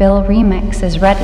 Bill Remix is ready.